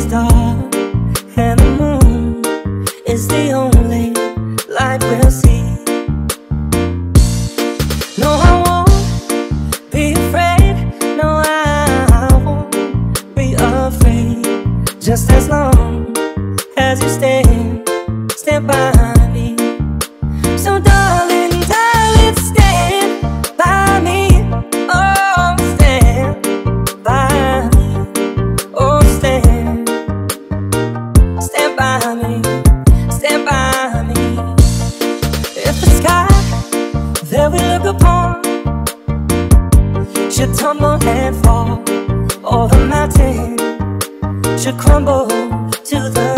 star and the moon is the only light we'll see. No, I won't be afraid. No, I won't be afraid. Just as long as you stand, stand by me. So, darling, should tumble and fall, or the mountain should crumble to the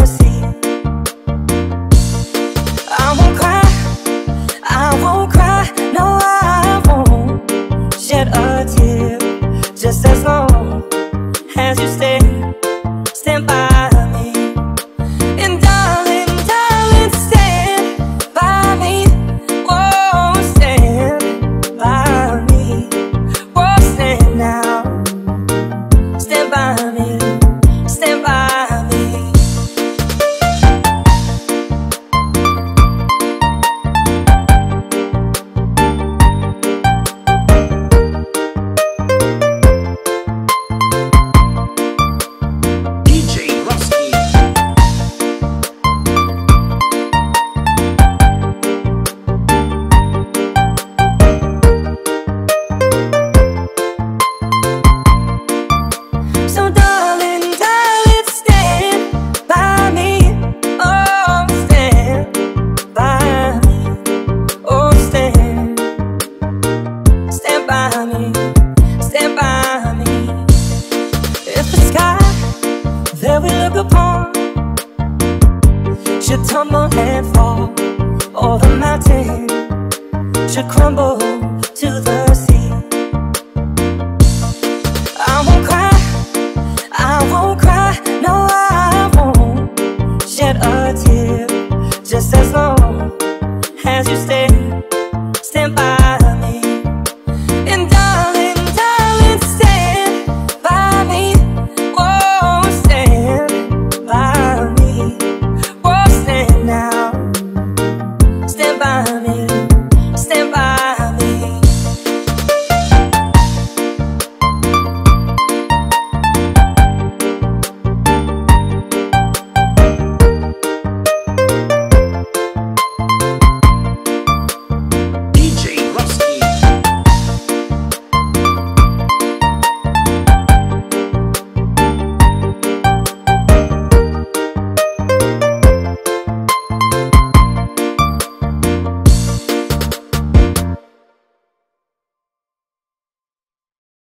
There we look upon Should tumble and fall. Or the mountain Should crumble to the